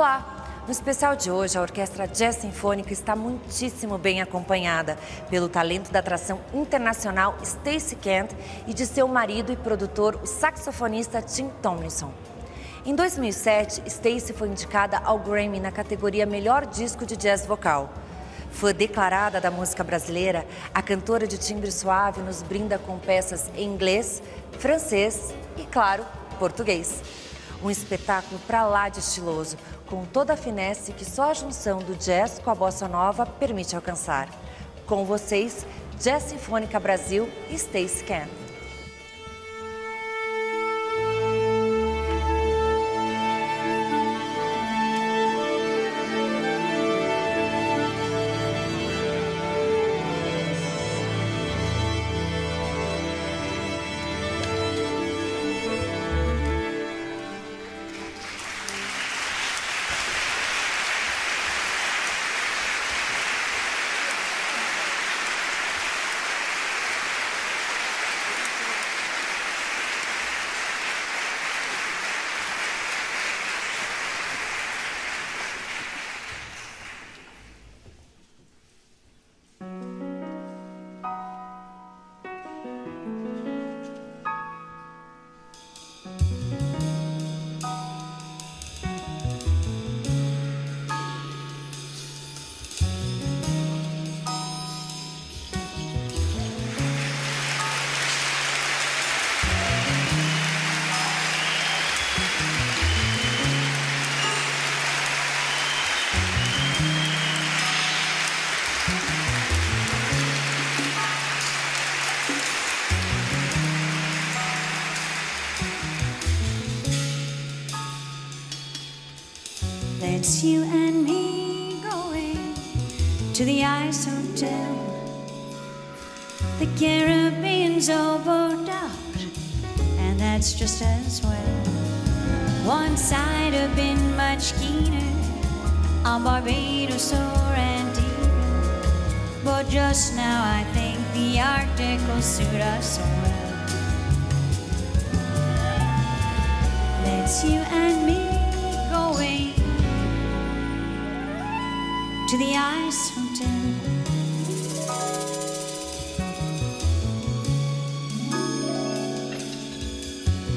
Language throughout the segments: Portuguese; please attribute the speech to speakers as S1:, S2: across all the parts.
S1: Olá! No especial de hoje, a Orquestra Jazz Sinfônica está muitíssimo bem acompanhada pelo talento da atração internacional Stacey Kent e de seu marido e produtor, o saxofonista Tim Tomlinson. Em 2007, Stacey foi indicada ao Grammy na categoria Melhor Disco de Jazz Vocal. Fã declarada da música brasileira, a cantora de timbre suave nos brinda com peças em inglês, francês e, claro, português. Um espetáculo para lá de estiloso, com toda a finesse que só a junção do jazz com a bossa nova permite alcançar. Com vocês, Jazz Sinfônica Brasil e Stacey Kent.
S2: You and me going to the ice hotel. The Caribbean's all and that's just as well. One side have been much keener on Barbados or Antigua, but just now I think the Arctic will suit us so well. It's you and me to the ice hotel.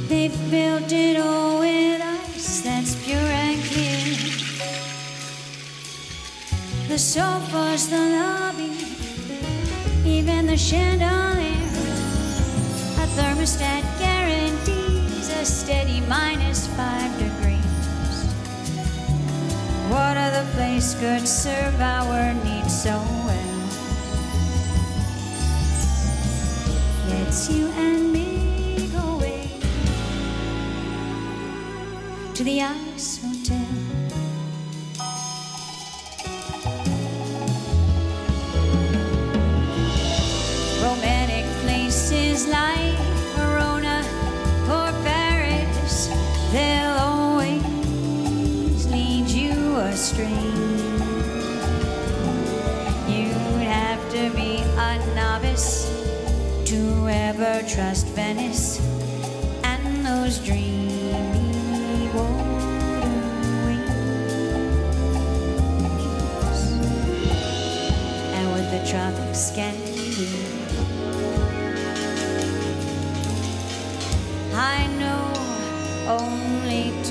S2: They've built it all with ice that's pure and clear. The sofas, the lobby, even the chandelier. A thermostat guarantees a steady minus five degrees. What other place could serve our needs so well? It's you and me going to the Ice ever trust Venice and those dreamy waterways. And with the tropics can I know only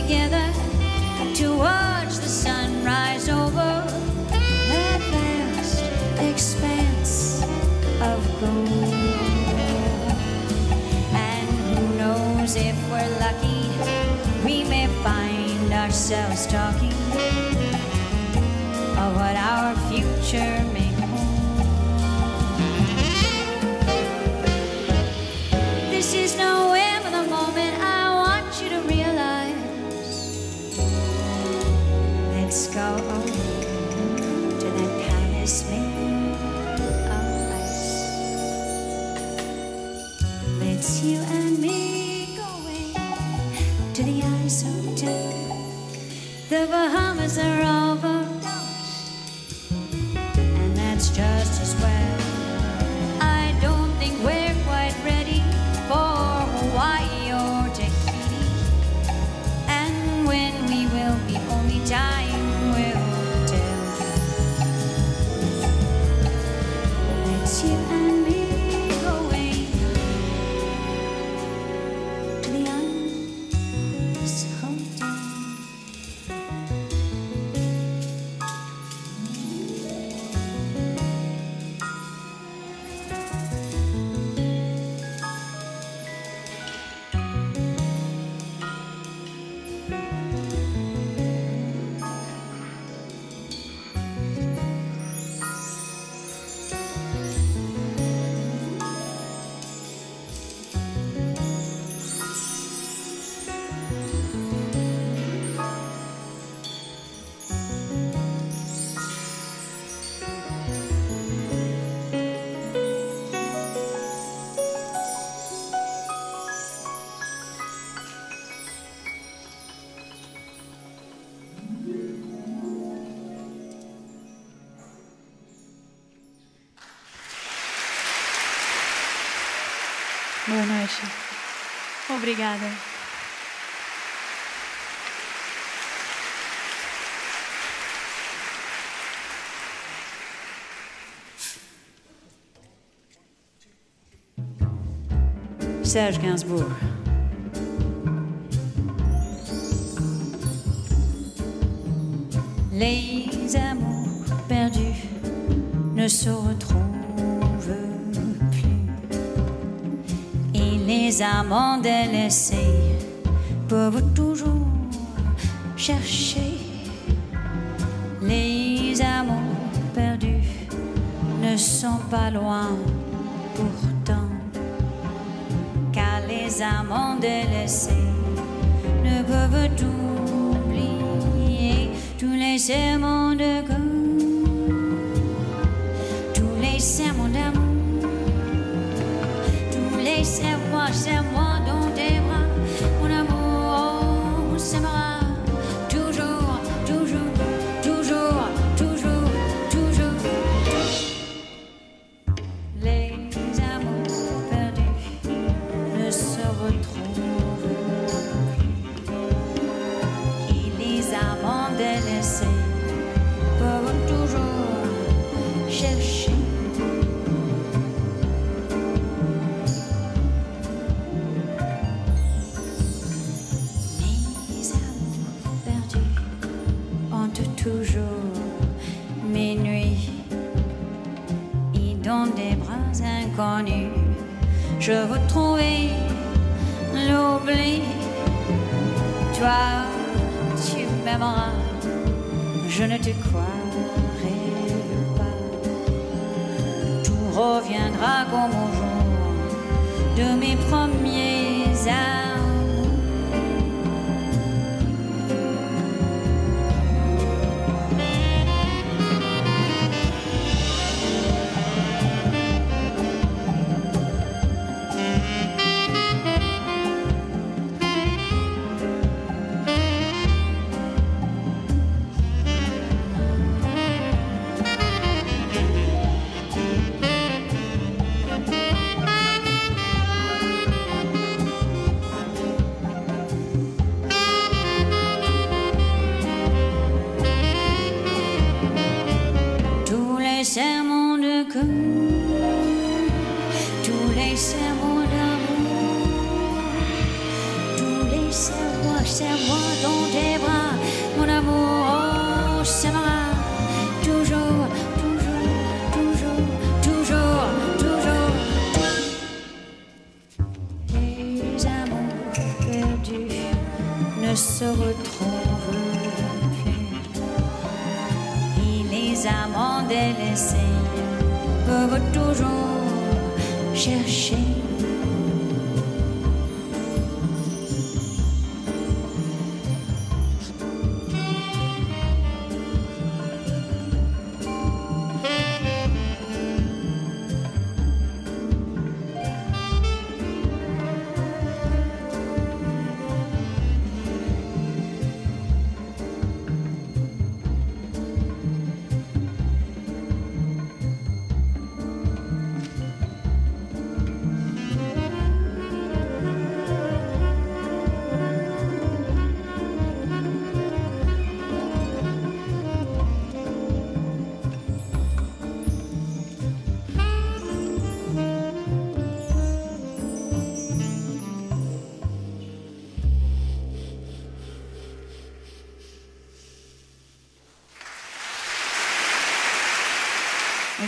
S2: together to watch the sun rise over that vast expanse of gold. And who knows if we're lucky, we may find ourselves talking of what our future may. lovers are
S3: Boa. Obrigada.
S2: Serge Gainsbourg. Les amours perdus ne se retrouvent les amants délaissés peuvent toujours chercher les amours perdus ne sont pas loin pourtant car les amants délaissés ne peuvent oublier tous les aimants de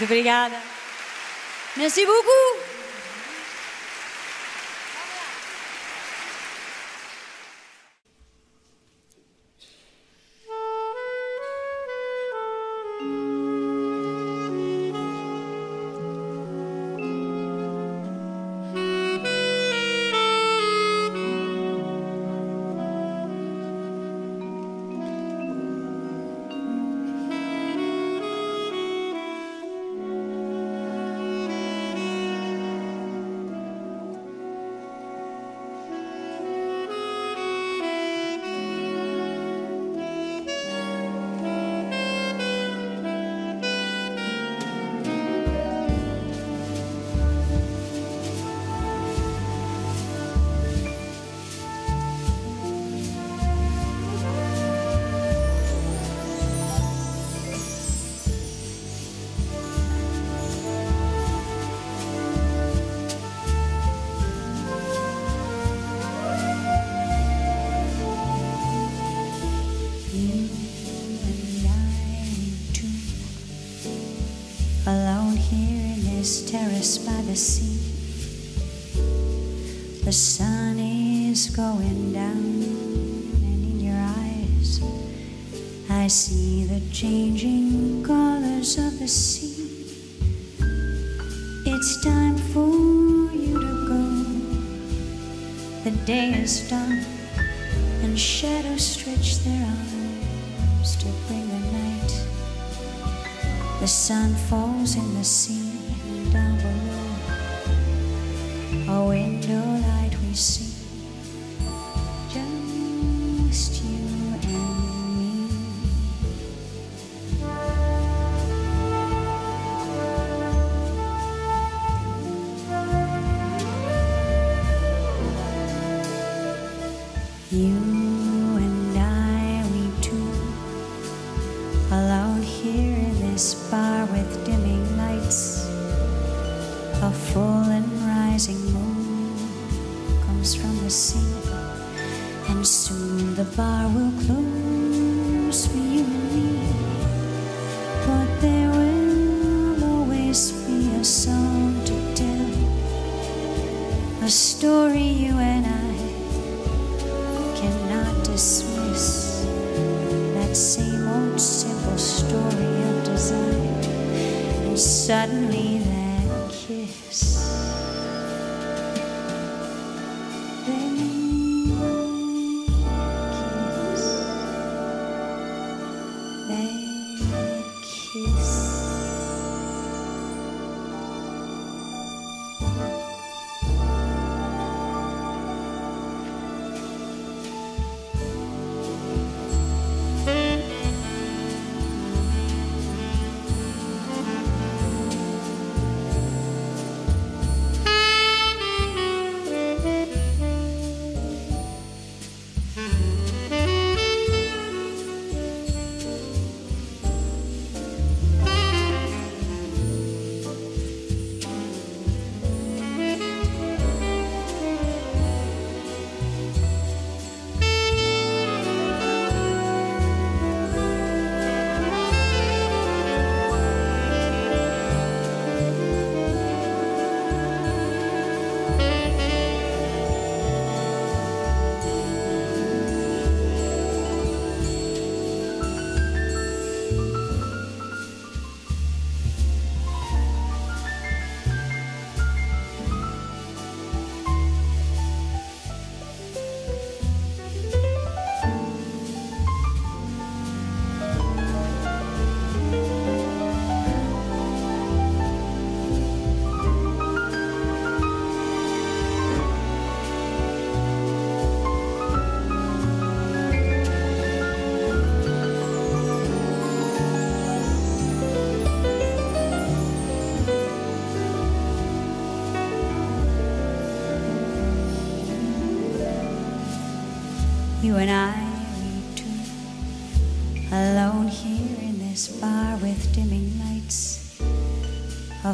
S3: obrigada. Merci beaucoup.
S2: Terrace by the sea. The sun is going down, and in your eyes, I see the changing colors of the sea. It's time for you to go. The day is done and shadows stretch their arms to bring the night. The sun falls in the sea suddenly that kiss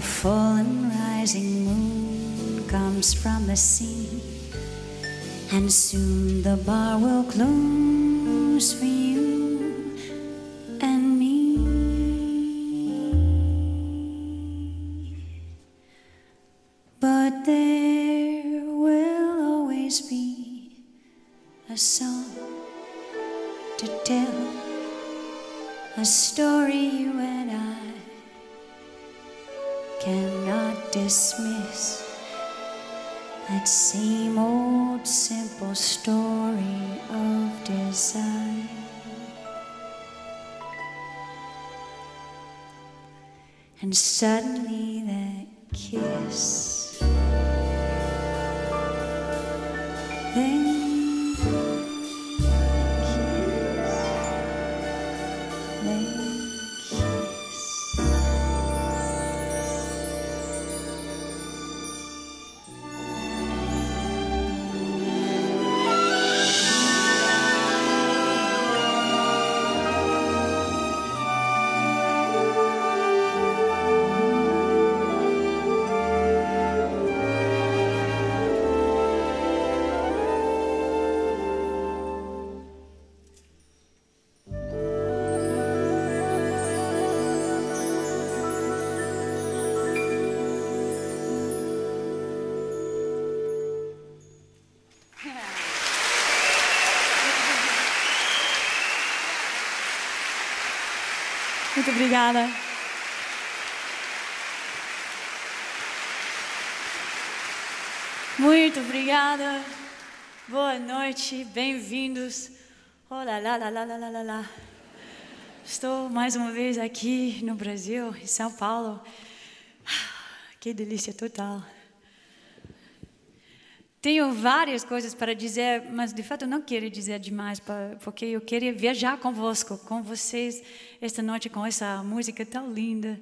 S2: A full and rising moon comes from the sea, and soon the bar will close for you and me. But there will always be a song to tell, a story you and I cannot dismiss. That same old simple story of desire. And suddenly that kiss.
S3: Obrigada. Muito obrigada. Boa noite, bem-vindos. Olá, lá, lá, lá, lá, lá, lá, lá. Estou mais uma vez aqui no Brasil, em São Paulo. Que delícia total. Tenho várias coisas para dizer, mas de fato não quero dizer demais, porque eu queria viajar convosco, com vocês, esta noite com essa música tão linda.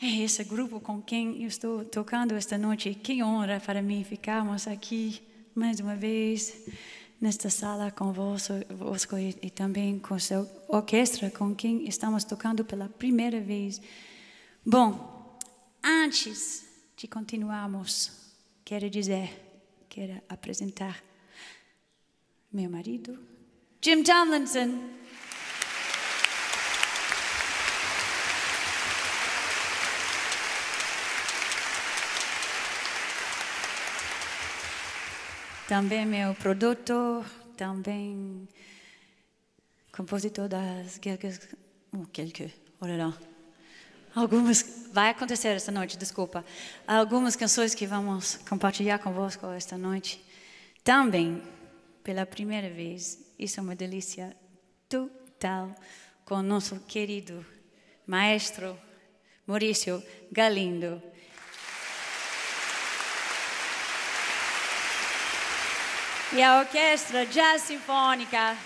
S3: É esse grupo com quem eu estou tocando esta noite. Que honra para mim ficarmos aqui mais uma vez nesta sala convosco e, e também com sua orquestra, com quem estamos tocando pela primeira vez. Bom, antes de continuarmos, quero dizer, quero apresentar meu marido, Jim Tomlinson. Também meu produtor, também compositor das quelques, oh, quelques, olha lá. Algumas, vai acontecer esta noite, desculpa. Algumas canções que vamos compartilhar convosco esta noite. Também, pela primeira vez, isso é uma delícia total, com o nosso querido maestro Maurício Galindo. E a orquestra Jazz Sinfônica.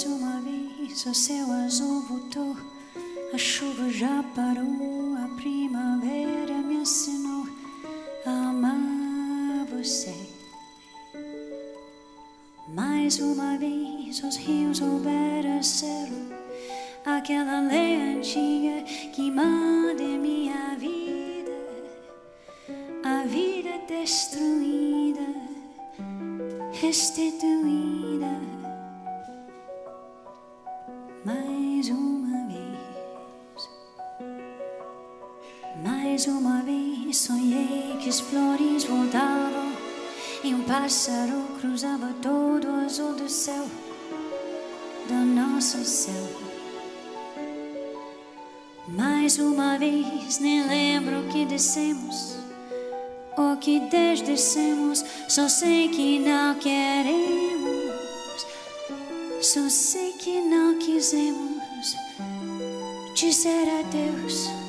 S2: Mais uma vez o céu azul voltou, a chuva já parou, a primavera me ensinou a amar você. Mais uma vez os rios obedeceram aquela lei antiga que manda em minha vida, a vida destruída, restituída Mais uma vez sonhei que as flores voltavam e um pássaro cruzava todo o azul do céu, do nosso céu. Mais uma vez nem lembro o que dissemos o que desdecemos, só sei que não queremos, só sei que não quisemos dizer adeus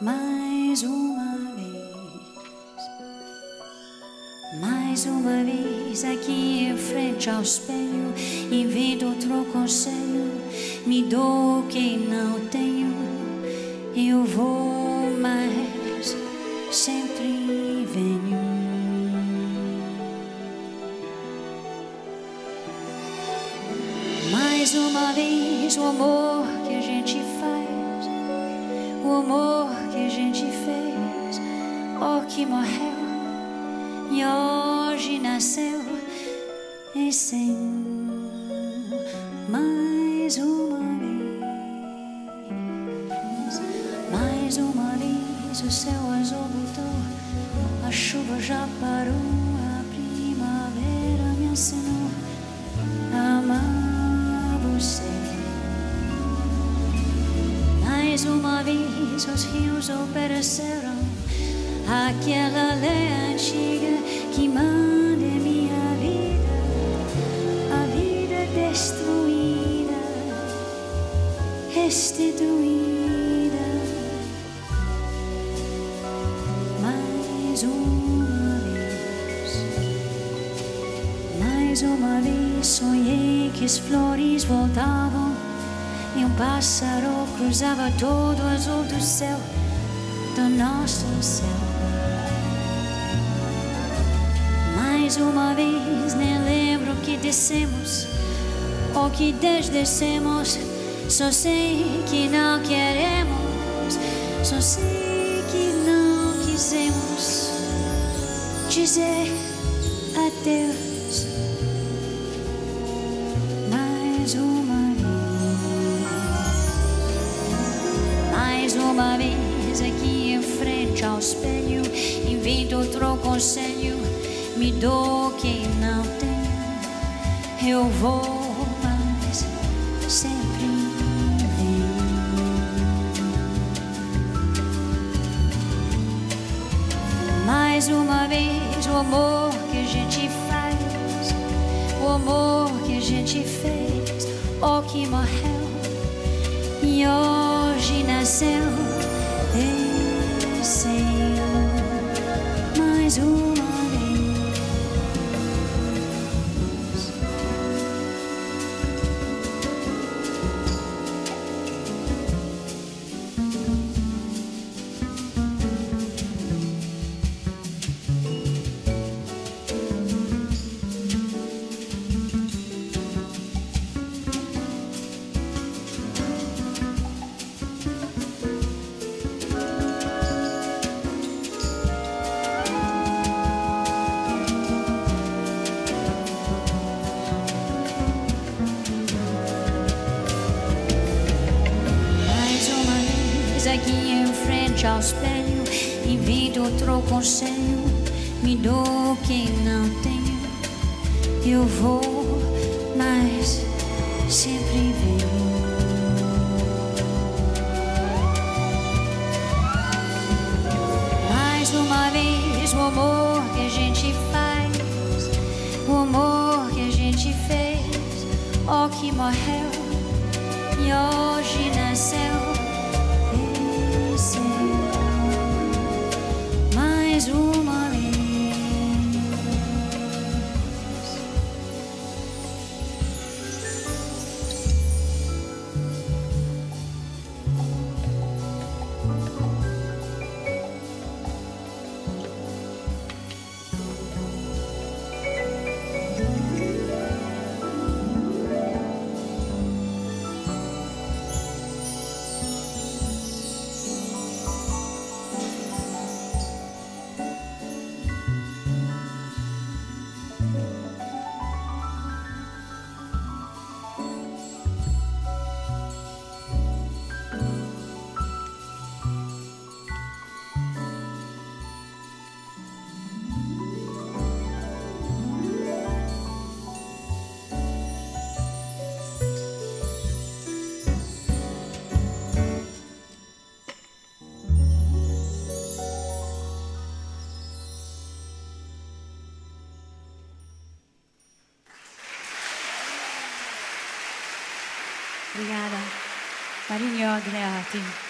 S2: mais uma vez, mais uma vez aqui em frente ao espelho, invento outro conselho, me dou quem não tenho, eu vou mais sempre venho. Mais uma vez o amor que morreu e hoje nasceu e sem mais uma vez, mais uma vez o céu azul voltou, a chuva já parou, a primavera me ensinou a amar você. Mais uma vez os rios obedeceram aquela lei antiga que manda minha vida, a vida destruída, restituída. Mais uma vez, mais uma vez sonhei que as flores voltavam e um pássaro cruzava todo o azul do céu, do nosso céu. Uma vez, nem lembro que dissemos ou que desdecemos. Só sei que não queremos, só sei que não quisemos dizer adeus. Me dou quem não tem, eu vou mais sempre venho. Mais uma vez o amor que a gente faz, o amor que a gente fez, o que morreu e hoje nasceu. Obrigada. Marinho, grazie.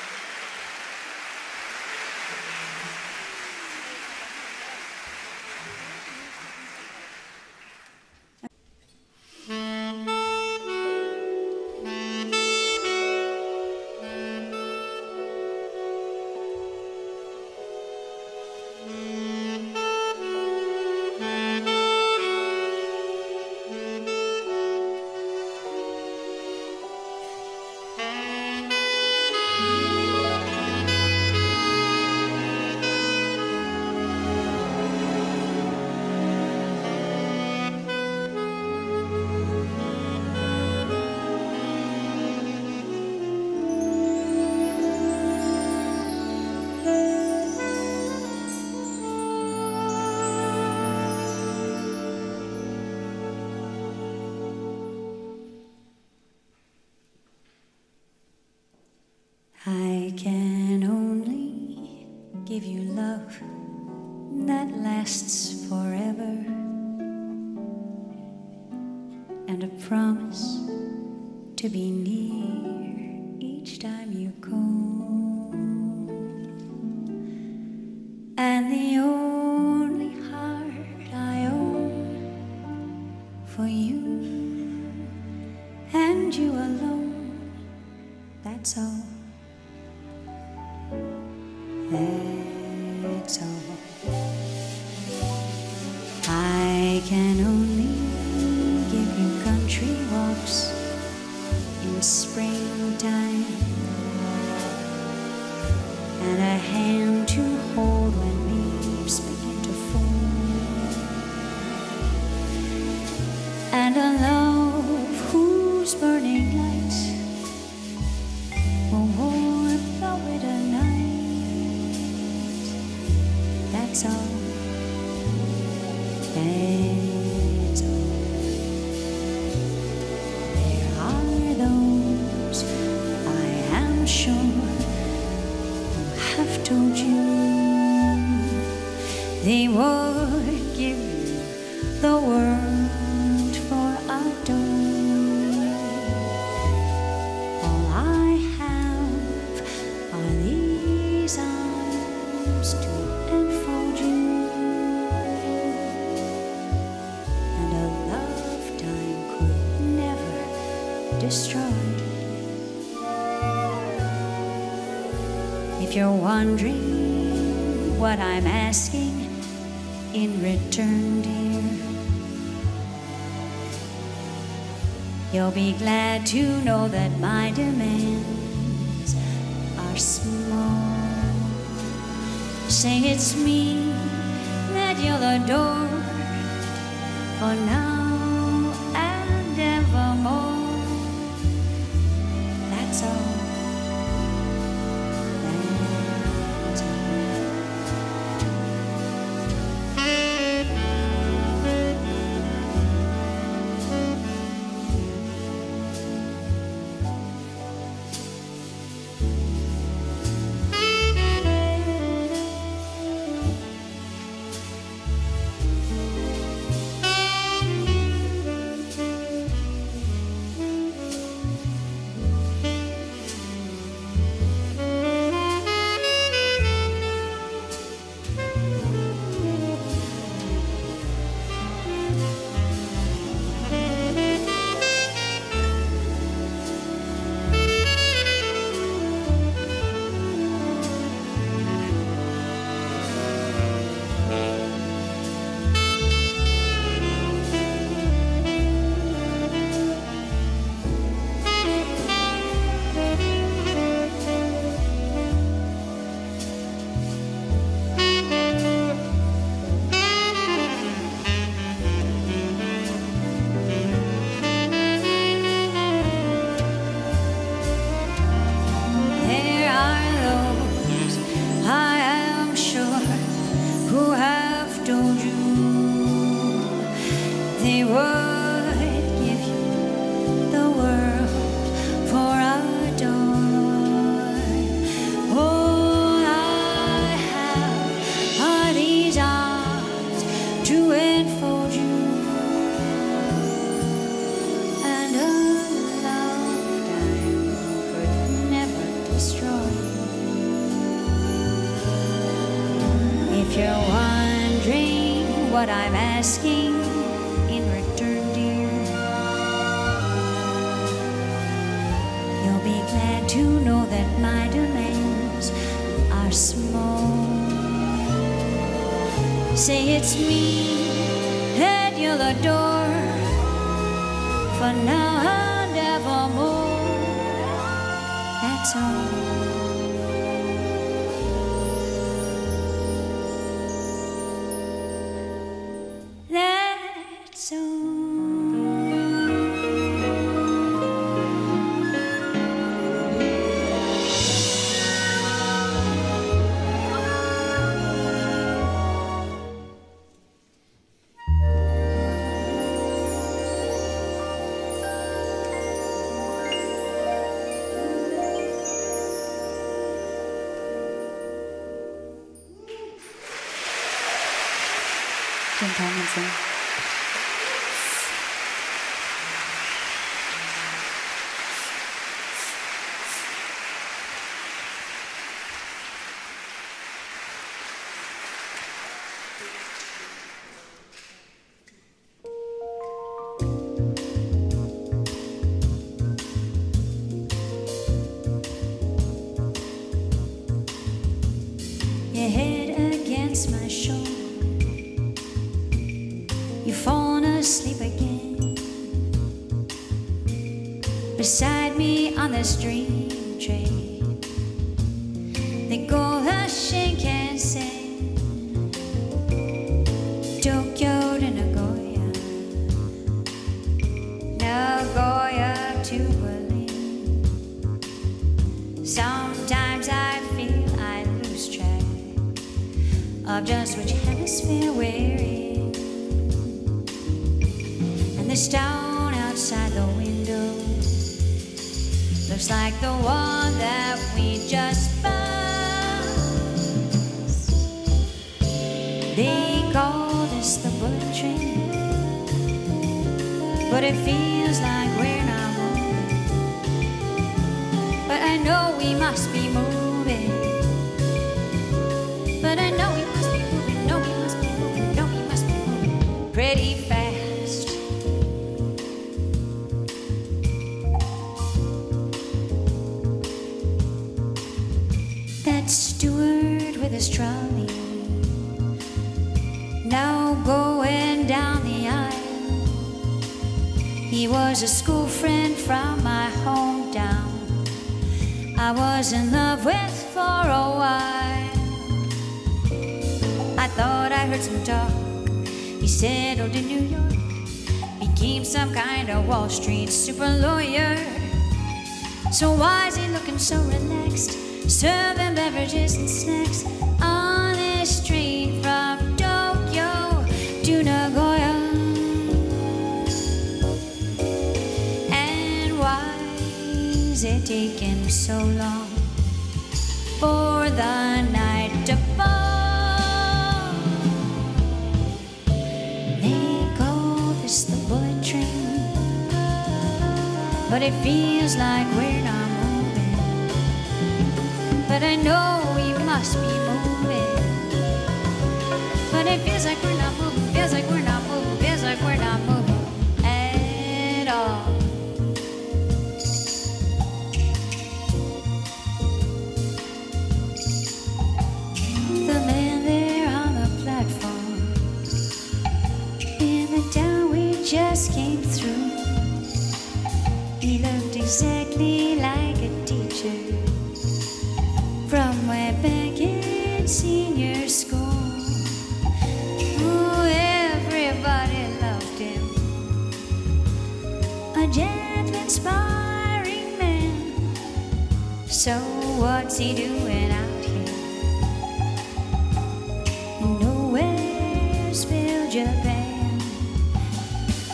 S2: They would give you the world for a door. All I have are these arms to enfold you, and a love time could never destroy. If you're wondering what I'm asking, in return, dear. You'll be glad to know that my demands are small. Say it's me that you'll adore for now. Asking in return, dear. You'll be glad to know that my demands are small. Say it's me that you'll adore for now and evermore. That's all. amazing. Just which hemisphere we're in. And the stone outside the window looks like the one that we just passed. They call this the bullet train, but it feels like we're not moving. But I know we must be moving. He was a school friend from my hometown. I was in love with for a while. I thought I heard some talk. He settled in New York, became some kind of Wall Street super lawyer. So why is he looking so relaxed, serving beverages and snacks so long for the night to fall? They call this the bullet train, but it feels like we're not moving. But I know we must be moving. But it feels like we're So what's he doing out here? Nowhere's Nowheresville, Japan.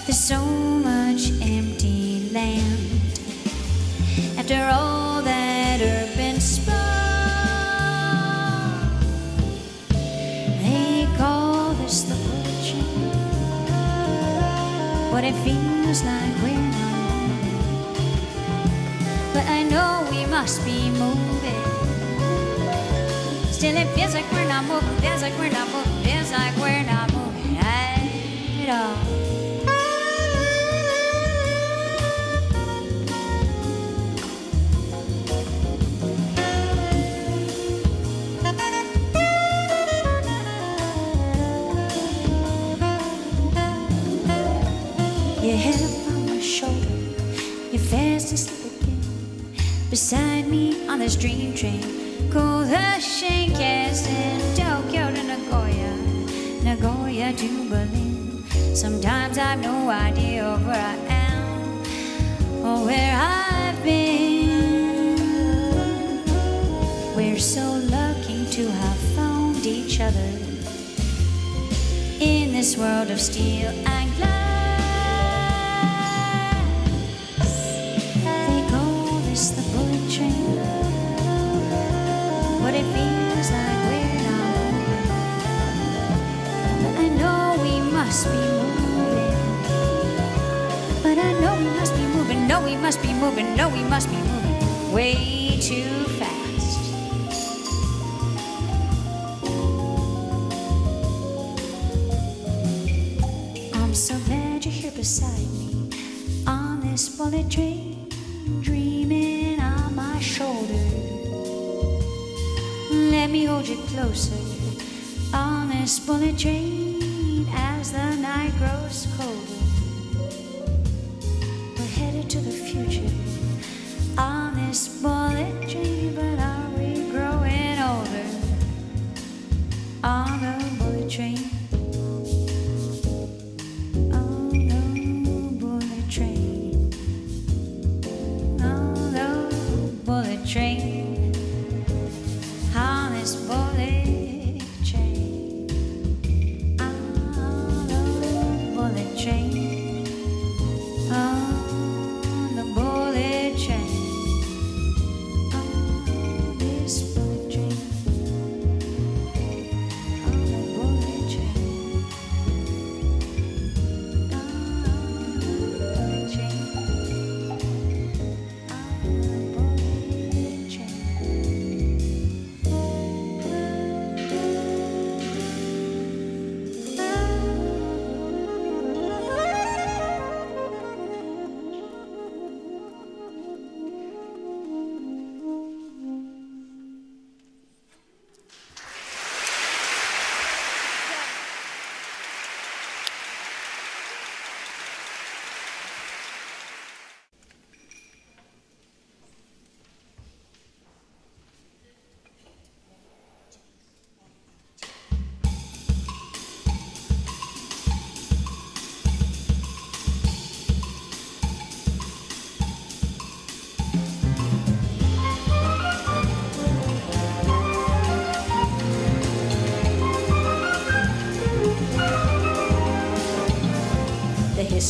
S2: There's so much empty land. After all that urban sprawl, they call this the fortune. But it feels like we're not. But I know must be moving. Still, it feels like we're not moving. Feels like we're not moving. Feels like we're not moving. it all. On this dream train, cold as Shankas Tokyo to Nagoya, Nagoya to Berlin. Sometimes I've no idea of where I am or where I've been. We're so lucky to have found each other in this world of steel must be moving. No, we must be moving way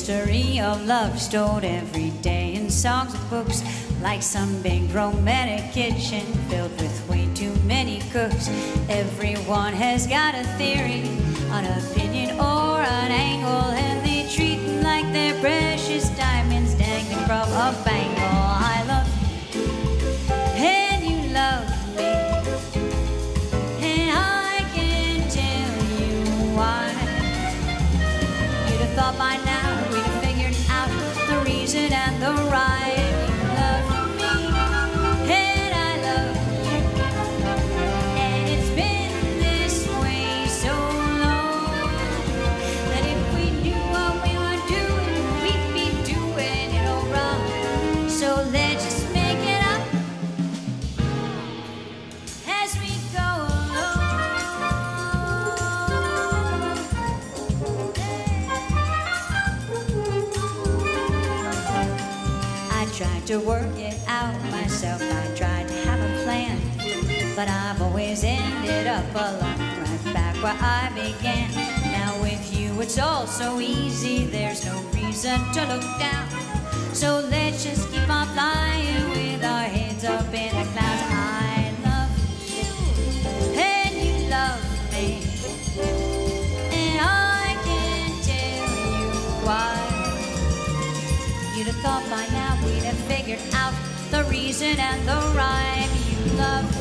S2: history of love stored every day in songs and books, like some big romantic kitchen filled with way too many cooks. Everyone has got a theory, an opinion, or an angle, and they treat them like they're precious diamonds dangling from a bangle. To work it out myself. I tried to have a plan, but I've always ended up alone, right back where I began. Now with you, it's all so easy. There's no reason to look down. So let's just keep on flying with our heads up in the clouds. I love you, and you love me, and I can tell you why. You'd have thought by out the reason and the rhyme. You love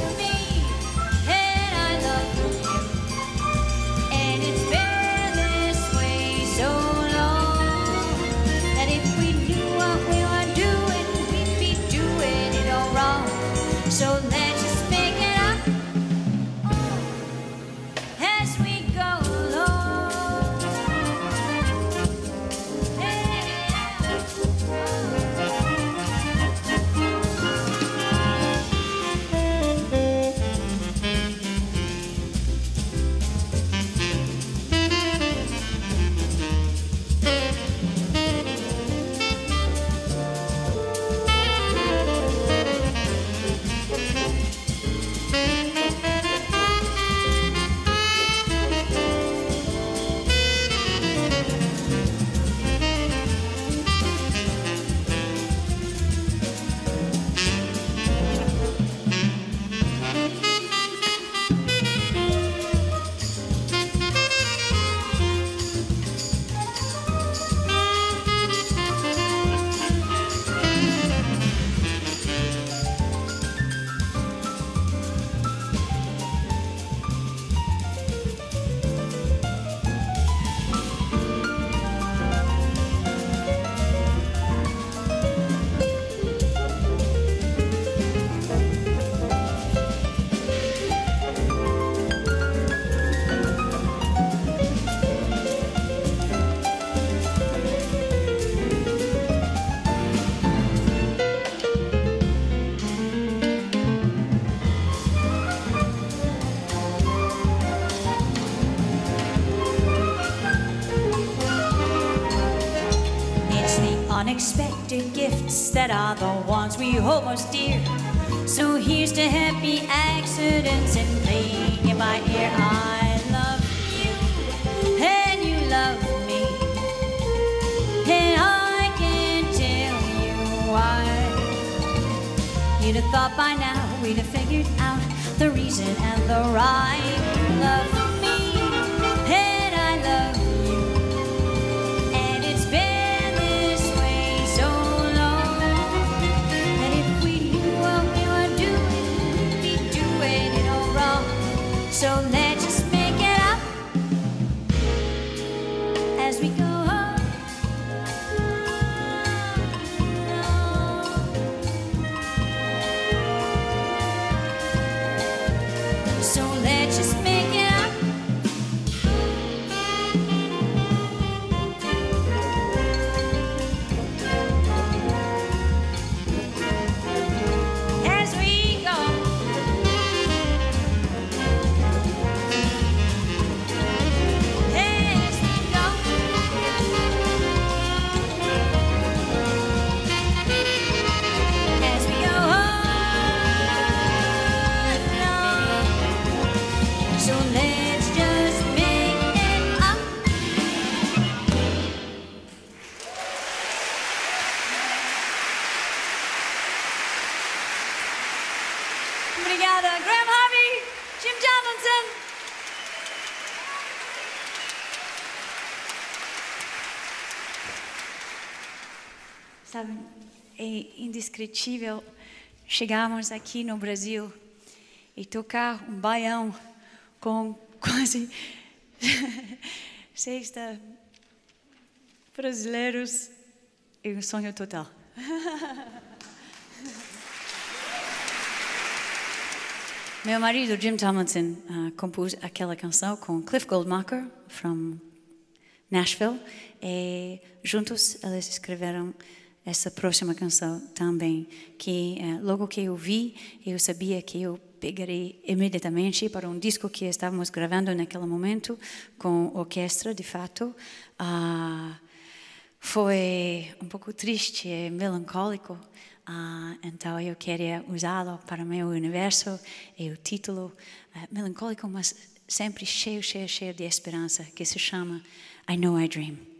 S2: unexpected gifts that are the ones we hold most dear. So here's to happy accidents and playing it by ear. I love you, and you love me, and I can't tell you why. You'd have thought by now we'd have figured out the reason and the rhyme.
S3: Indescritível chegarmos aqui no Brasil e tocar um baião com quase 60 brasileiros é um sonho total. Meu marido, Jim Tomlinson, ah, compôs aquela canção com Cliff Goldmacher, from Nashville, e juntos eles escreveram essa próxima canção também, que eh, logo que eu vi, eu sabia que eu pegarei imediatamente para um disco que estávamos gravando naquele momento, com orquestra, de fato. Ah, foi um pouco triste e melancólico, ah, então eu queria usá-lo para meu universo e o título ah, melancólico, mas sempre cheio, cheio, cheio de esperança, que se chama I Know I Dream.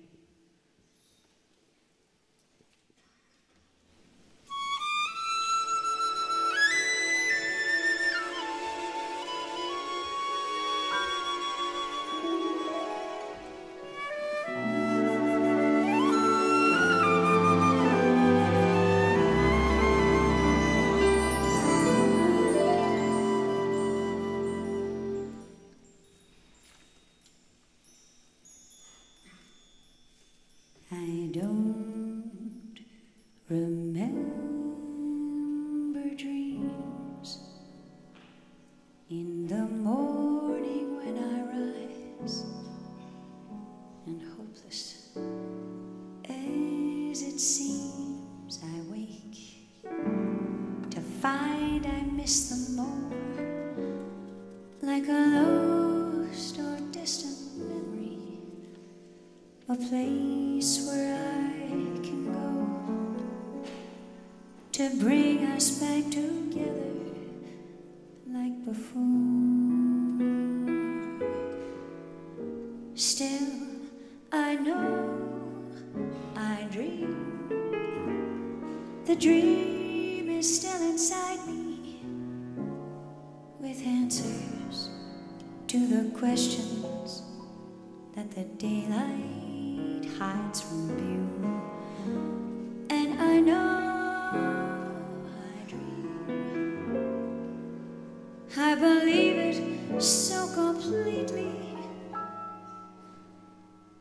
S2: I believe it so completely.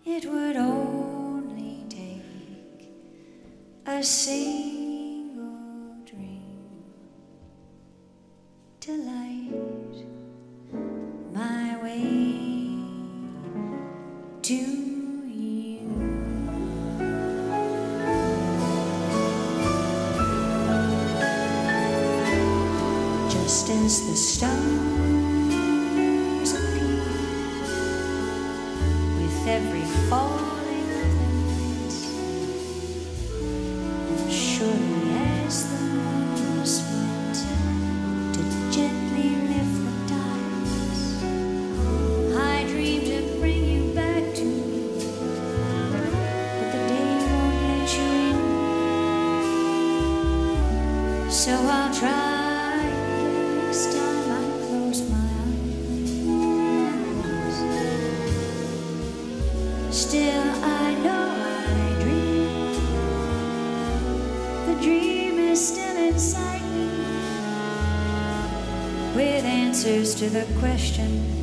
S2: It would only take a single question.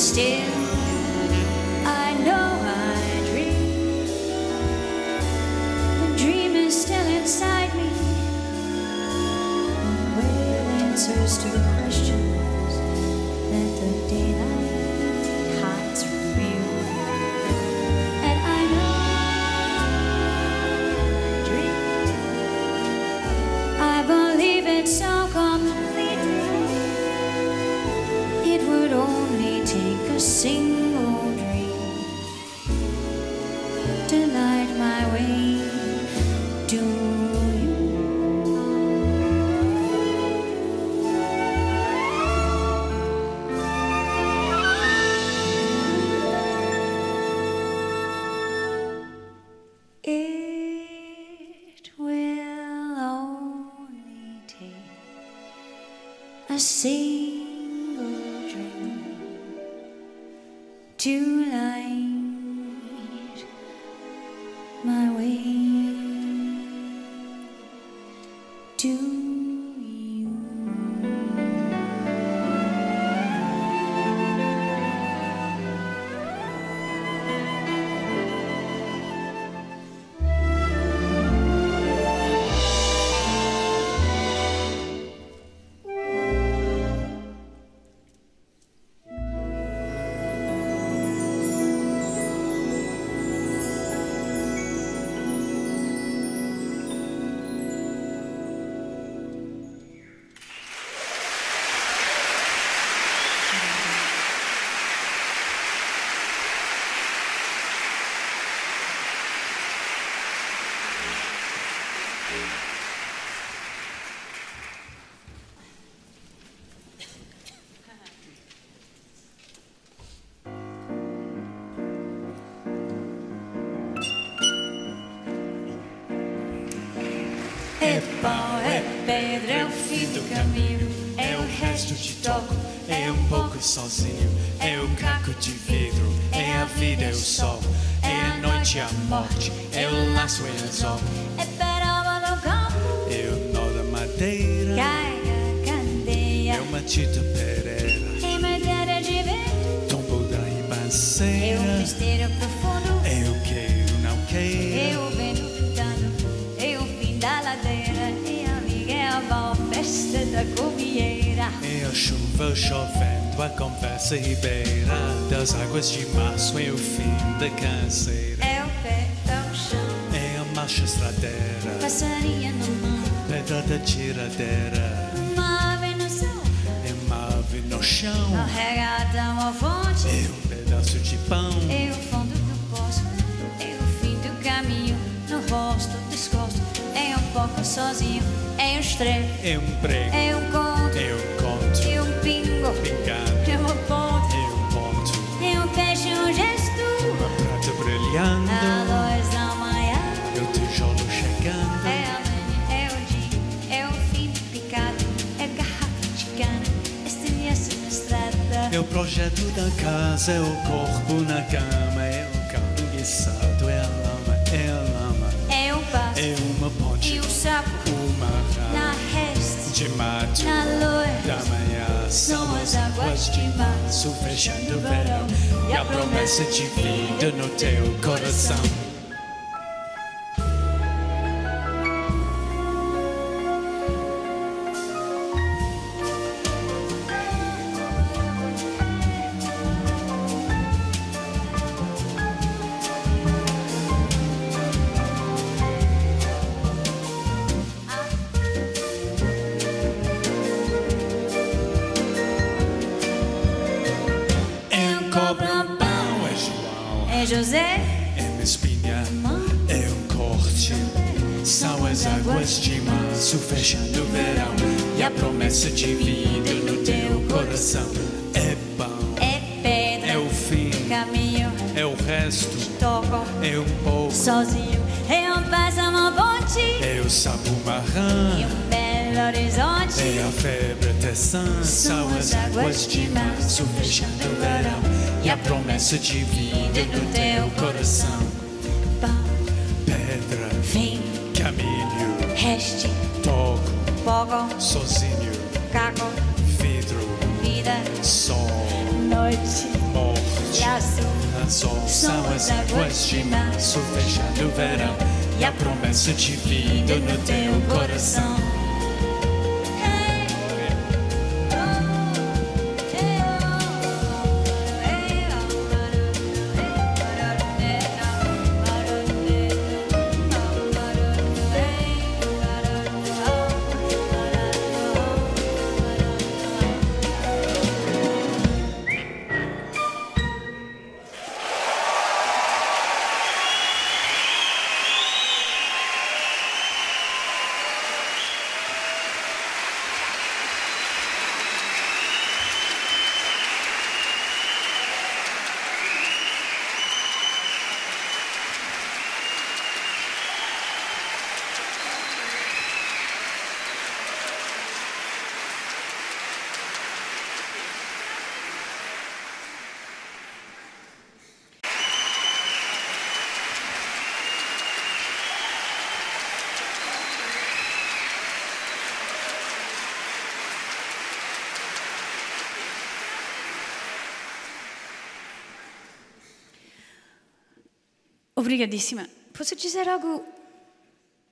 S2: Still, pedra, é o fim do caminho, é o resto de toco,
S4: É um pouco sozinho, é o caco de vidro, é a vida, é o sol, é a noite, é a morte, é o laço, é anzol,
S2: é peroba no campo,
S4: é o nó da madeira,
S2: cai a candeia,
S4: é uma tita pereira,
S2: em madeira de vento,
S4: tombo da
S2: é um
S4: ribanceira,
S2: mistério profundo, da covieira.
S4: é a chuva chovendo, a conversa ribeira, das águas de março, é o fim da canseira,
S2: É o pé ao chão,
S4: é a marcha estradeira,
S2: passarinha no mão,
S4: pedra da tiradeira,
S2: uma ave no céu,
S4: é uma ave no chão.
S2: carregada uma fonte,
S4: É um pedaço de pão,
S2: é o fundo do poço, é o fim do caminho, no rosto pouco sozinho, é um estreio,
S4: é um prego,
S2: é um conto,
S4: é um conto,
S2: é um pingo,
S4: pingado,
S2: é uma ponte,
S4: é um ponto,
S2: é um peixe, um gesto,
S4: uma prata brilhando,
S2: a luz da manhã.
S4: é o tijolo chegando,
S2: É a lenha, é o dia, é o fim do picado, é garrafa de cana, estilhaço na estrada.
S4: é o projeto da casa, é o corpo na cama,
S5: na lua.
S4: da manhã são as águas de março fechando o verão e a promessa de vida no teu coração. Atenção, são as águas de março fechando o verão e a promessa de vida no teu coração.
S5: Pão,
S4: Pedra,
S5: fim,
S4: caminho,
S5: reste,
S4: toco,
S5: fogo,
S4: sozinho,
S5: caco,
S4: vidro,
S5: vida,
S4: sol,
S5: noite,
S4: morte,
S5: laço.
S4: anzol. São as águas de março fechando o verão e a promessa de vida no teu coração.
S2: Obrigadíssima. Posso dizer algo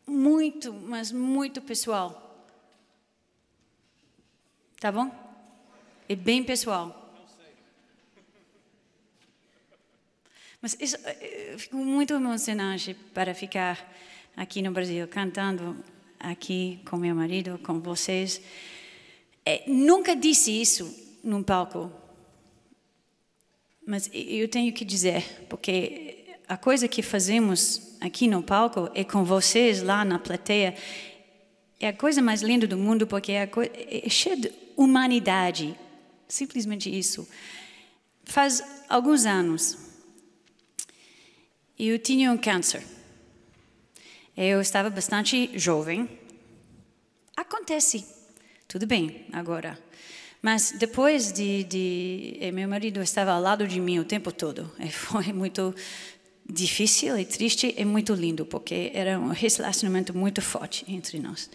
S2: muito, mas muito pessoal? Tá bom? É bem pessoal. Mas isso, eh, eu fico muito emocionante para ficar aqui no Brasil cantando aqui com meu marido, com vocês. Eh, nunca disse isso num palco, mas eu tenho que dizer, porque a coisa que fazemos aqui no palco é com vocês lá na plateia. É a coisa mais linda do mundo, porque é, é cheia de humanidade. Simplesmente isso. Faz alguns anos, eu tinha um câncer. Eu estava bastante jovem. Acontece. Tudo bem agora. Mas depois de, de eh, meu marido estava ao lado de mim o tempo todo. E foi muito difícil e triste e muito lindo porque era um relacionamento muito forte entre nós.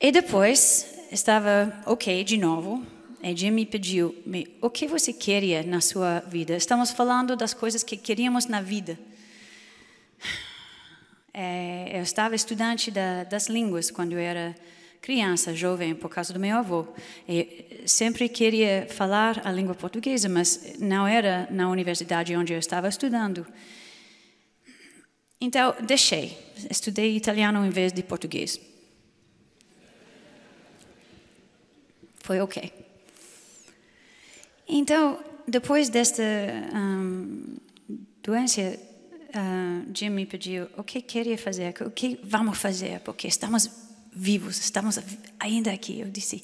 S2: E depois estava ok de novo. E Jim me pediu, "Me- o que você queria na sua vida? Estamos falando das coisas que queríamos na vida. É, eu estava estudante da, das línguas quando eu era criança, jovem, por causa do meu avô. E sempre queria falar a língua portuguesa, mas não era na universidade onde eu estava estudando. Então, deixei. Estudei italiano em vez de português. Foi ok. Então, depois desta hum, doença, ah, Jim me pediu o que queria fazer, o que vamos fazer, porque estamos vivos, estamos ainda aqui. Eu disse,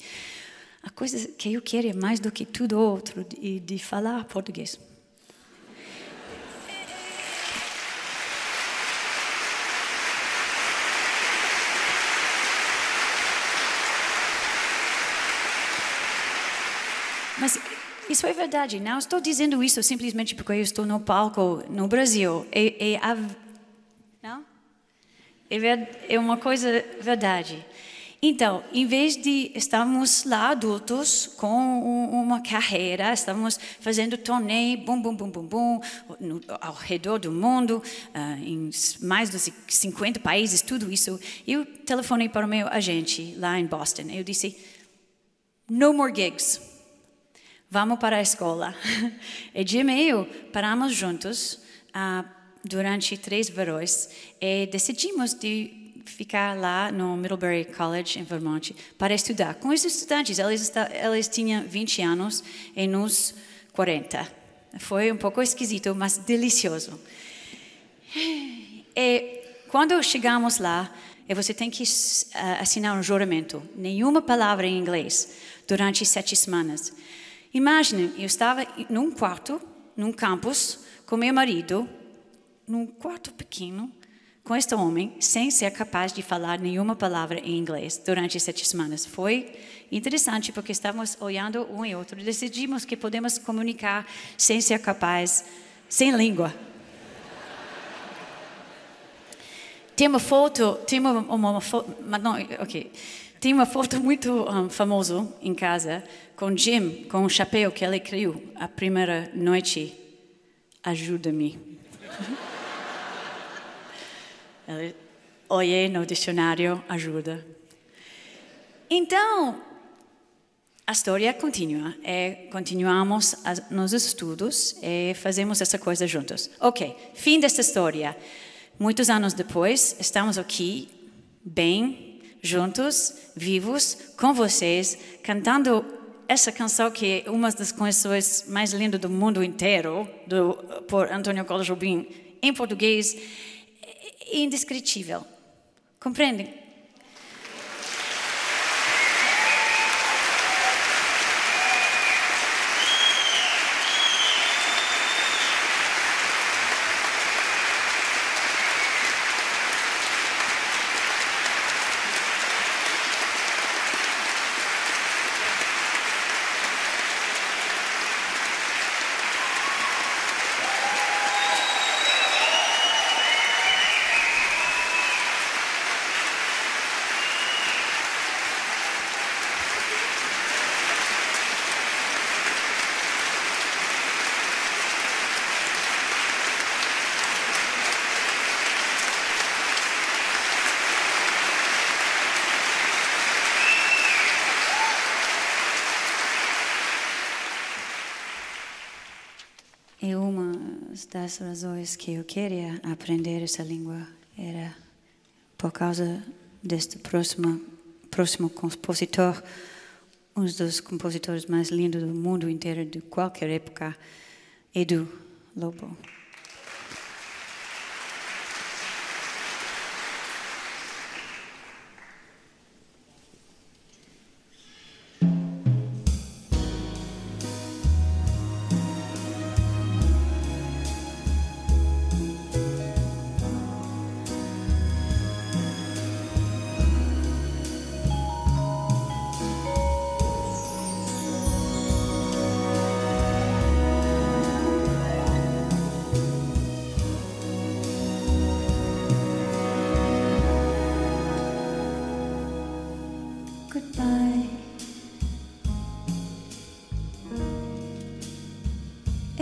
S2: a coisa que eu quero é mais do que tudo outro, de, de falar português. Mas isso é verdade. Não estou dizendo isso simplesmente porque eu estou no palco no Brasil. É, é, a, não? É, ver, é uma coisa verdade. Então, em vez de estarmos lá adultos com uma carreira, estamos fazendo turnê, bum, bum, bum, bum, bum, ao redor do mundo, uh, em mais de 50 países, tudo isso. Eu telefonei para o meu agente lá em Boston. Eu disse: no more gigs. Vamos para a escola. e de e-mail, paramos juntos uh, durante três verões e decidimos de ficar lá no Middlebury College, em Vermont, para estudar. Com os estudantes, eles, eles tinham 20 anos e nos 40. Foi um pouco esquisito, mas delicioso. E quando chegamos lá, você tem que uh, assinar um juramento. Nenhuma palavra em inglês durante sete semanas. Imagine, eu estava num quarto, num campus, com meu marido, num quarto pequeno, com este homem sem ser capaz de falar nenhuma palavra em inglês durante sete semanas. Foi interessante porque estávamos olhando um e outro decidimos que podemos comunicar sem ser capaz, sem língua. Tem uma foto, tem uma, uma foto, não, ok. Tem uma foto muito um, famosa em casa com Jim, com o chapéu que ele criou a primeira noite. Ajuda-me. Olhei no dicionário, ajuda. Então, a história continua. E continuamos nos estudos e fazemos essa coisa juntos. Ok, fim desta história. Muitos anos depois, estamos aqui, bem, juntos, vivos, com vocês, cantando essa canção que é uma das canções mais lindas do mundo inteiro, do, por Antônio Carlos Jobim, em português indescritível. Compreendem? Das razões que eu queria aprender essa língua era por causa deste próximo, próximo compositor, um dos compositores mais lindos do mundo inteiro, de qualquer época, Edu Lobo.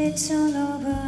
S2: It's all over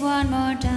S2: one more time,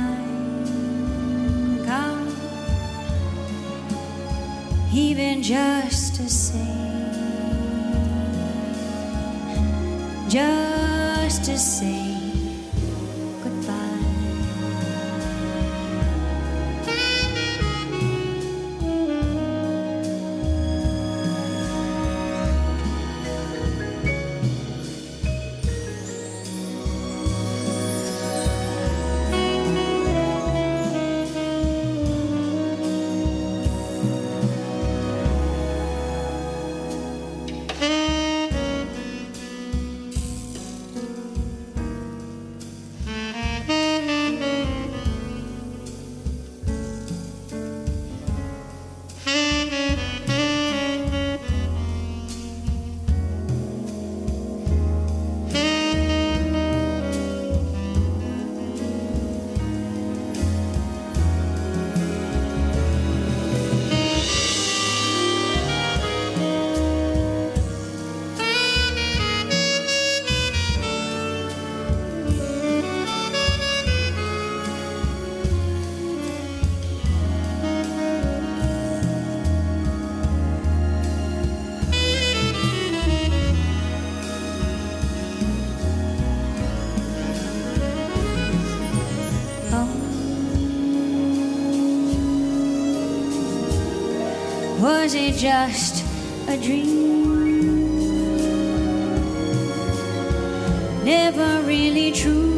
S2: Was it just a dream? Never really true.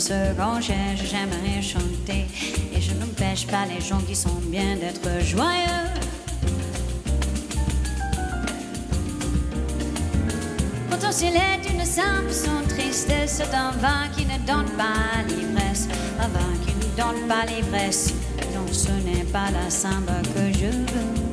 S3: Ce cherche. J'aimerais chanter et je n'empêche pas les gens qui sont bien d'être joyeux.
S2: Pourtant, s'il est une simple son tristesse, c'est un vin qui ne donne pas l'ivresse. Un vin qui ne donne pas l'ivresse. Non, ce n'est pas la samba que je veux.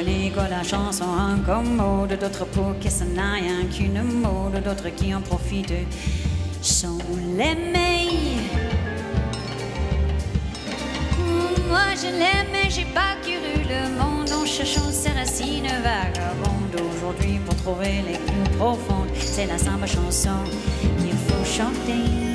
S3: La chanson incommode, d'autres pour qui ça n'a rien qu'une mode, d'autres qui en profitent sans l'aimer.
S2: Moi, je l'aime, mais j'ai pas couru le monde en cherchant ses racines vagabondes.
S3: Aujourd'hui, pour trouver les plus profondes, c'est la samba chanson qu'il faut chanter.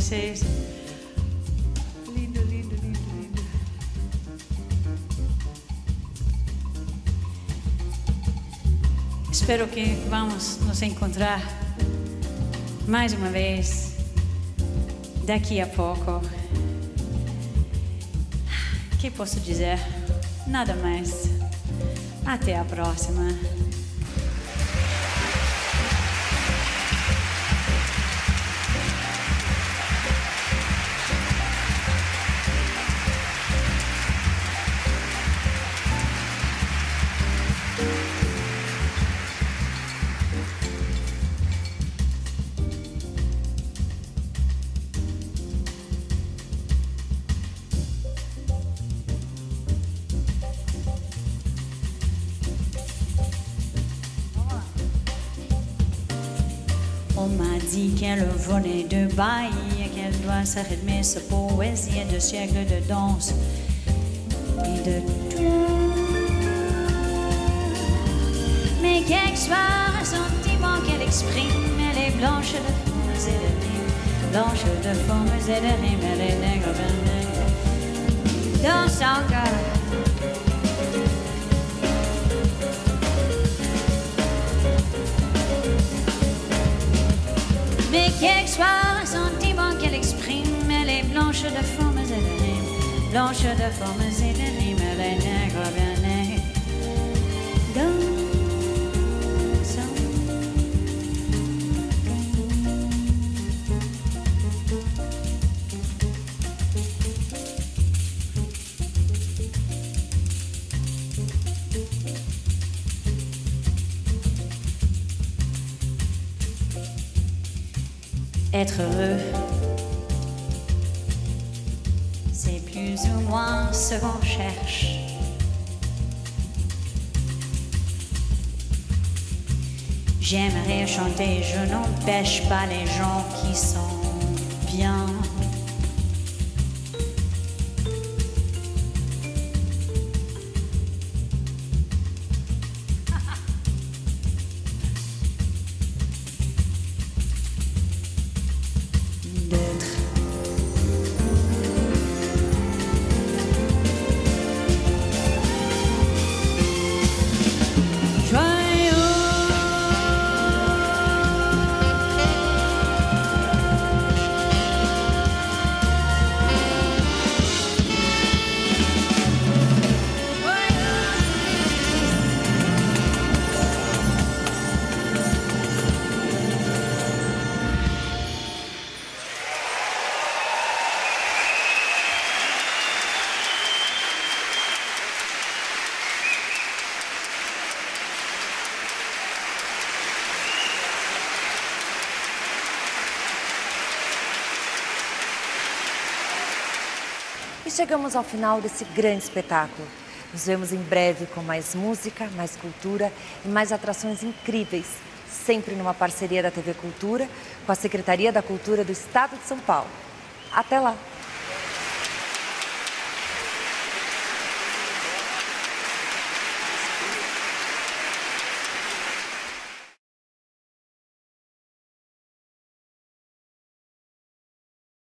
S3: Vocês. Lindo, lindo, lindo, lindo. Espero que vamos nos encontrar mais uma vez daqui a pouco. Que posso dizer? Nada mais. Até a próxima.
S2: Se rythmer sa poésie de siècles de danse et de tout. Mais quel soir, un sentiment qu'elle exprime, elle est blanche de formes et de rimes, blanche de formes et de rimes, elle est nègre, ben dans son cœur. Mais quel soir, blanche de formes et mais nègre bien née. Dansons. Être heureux ce qu'on cherche. J'aimerais chanter, je n'empêche pas les gens qui sont
S1: chegamos ao final desse grande espetáculo. Nos vemos em breve com mais música, mais cultura e mais atrações incríveis, sempre numa parceria da TV Cultura com a Secretaria da Cultura do Estado de São Paulo. Até lá!